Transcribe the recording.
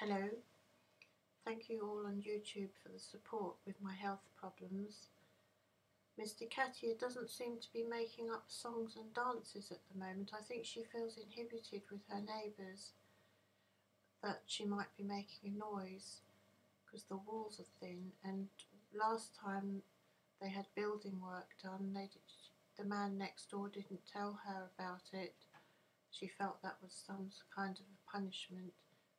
Hello. Thank you all on YouTube for the support with my health problems. Mr. Katyia doesn't seem to be making up songs and dances at the moment. I think she feels inhibited with her neighbours that she might be making a noise because the walls are thin and last time they had building work done they did, the man next door didn't tell her about it she felt that was some kind of a punishment